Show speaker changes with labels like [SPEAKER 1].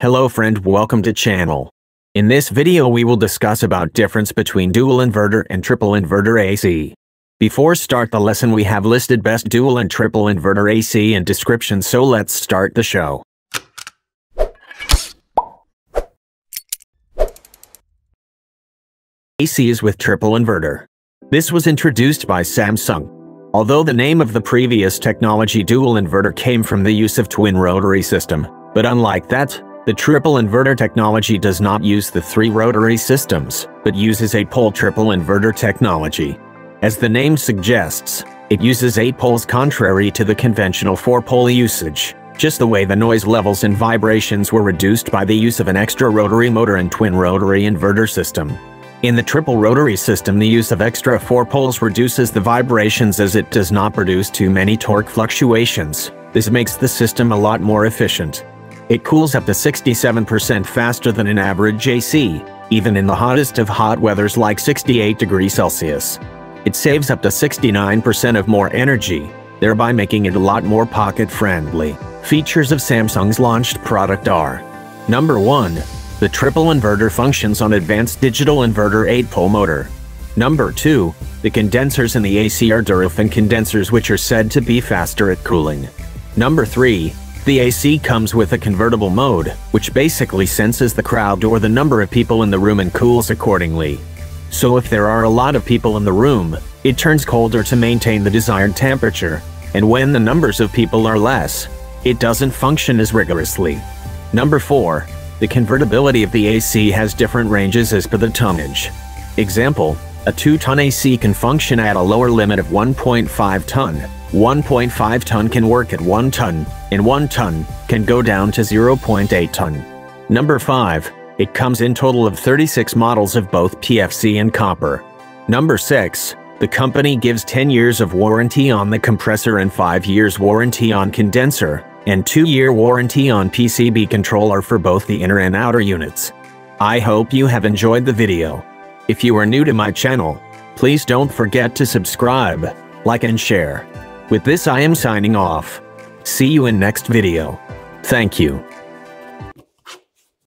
[SPEAKER 1] Hello friend welcome to channel. In this video we will discuss about difference between dual inverter and triple inverter AC. Before start the lesson we have listed best dual and triple inverter AC in description so let's start the show. AC is with triple inverter. This was introduced by Samsung. Although the name of the previous technology dual inverter came from the use of twin rotary system, but unlike that, the triple inverter technology does not use the three rotary systems, but uses 8-pole triple inverter technology. As the name suggests, it uses 8 poles contrary to the conventional 4-pole usage, just the way the noise levels and vibrations were reduced by the use of an extra rotary motor and twin rotary inverter system. In the triple rotary system the use of extra 4 poles reduces the vibrations as it does not produce too many torque fluctuations. This makes the system a lot more efficient. It cools up to 67% faster than an average AC, even in the hottest of hot weathers like 68 degrees Celsius. It saves up to 69% of more energy, thereby making it a lot more pocket-friendly. Features of Samsung's launched product are Number 1. The triple inverter functions on advanced digital inverter 8-pole motor. Number 2. The condensers in the AC are Durafin condensers which are said to be faster at cooling. Number 3. The AC comes with a convertible mode, which basically senses the crowd or the number of people in the room and cools accordingly. So if there are a lot of people in the room, it turns colder to maintain the desired temperature, and when the numbers of people are less, it doesn't function as rigorously. Number 4. The convertibility of the AC has different ranges as per the tonnage. Example, a 2-ton AC can function at a lower limit of 1.5 ton, 1.5 ton can work at 1 ton, and 1 ton can go down to 0.8 ton. Number 5. It comes in total of 36 models of both PFC and copper. Number 6. The company gives 10 years of warranty on the compressor and 5 years warranty on condenser, and 2-year warranty on PCB controller for both the inner and outer units. I hope you have enjoyed the video. If you are new to my channel, please don't forget to subscribe, like and share. With this I am signing off. See you in next video. Thank you.